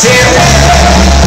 Till